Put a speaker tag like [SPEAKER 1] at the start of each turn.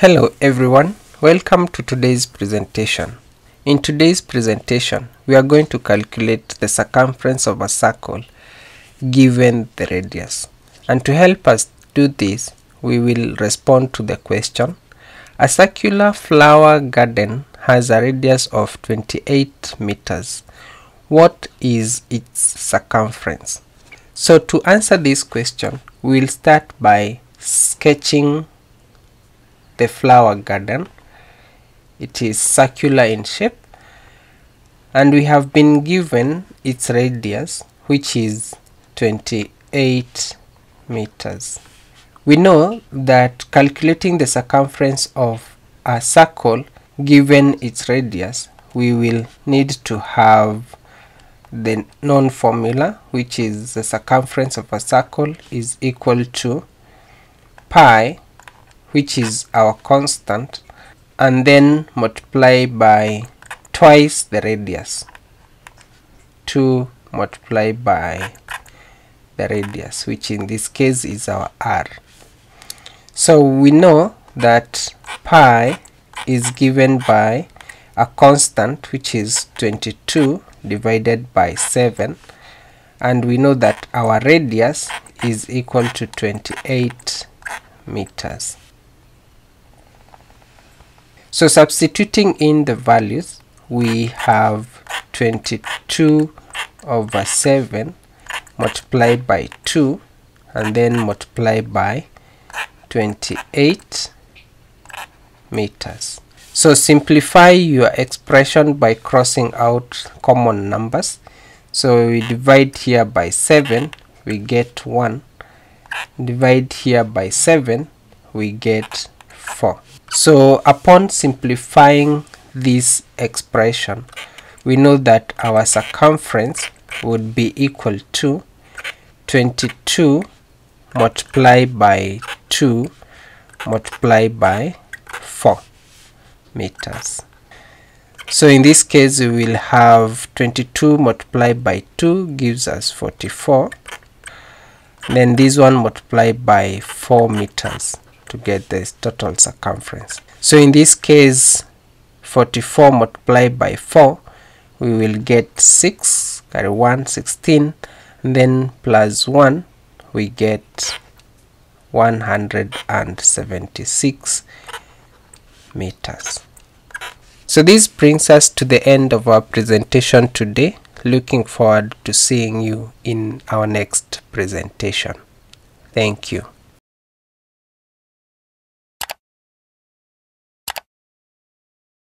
[SPEAKER 1] Hello everyone, welcome to today's presentation. In today's presentation, we are going to calculate the circumference of a circle given the radius. And to help us do this, we will respond to the question. A circular flower garden has a radius of 28 meters. What is its circumference? So to answer this question, we will start by sketching the flower garden. It is circular in shape. And we have been given its radius which is 28 meters. We know that calculating the circumference of a circle given its radius we will need to have the known formula which is the circumference of a circle is equal to pi which is our constant and then multiply by twice the radius. 2 multiply by the radius which in this case is our r. So we know that pi is given by a constant which is 22 divided by 7 and we know that our radius is equal to 28 meters so substituting in the values we have 22 over 7 multiplied by 2 and then multiply by 28 meters. So simplify your expression by crossing out common numbers. So we divide here by 7 we get 1 divide here by 7 we get 4 so upon simplifying this expression, we know that our circumference would be equal to 22 multiplied by 2 multiplied by 4 meters. So in this case we will have 22 multiplied by 2 gives us 44 then this one multiplied by 4 meters to get the total circumference. So in this case 44 multiplied by 4 we will get 6 carry 1 16 then plus 1 we get 176 meters. So this brings us to the end of our presentation today. Looking forward to seeing you in our next presentation. Thank you.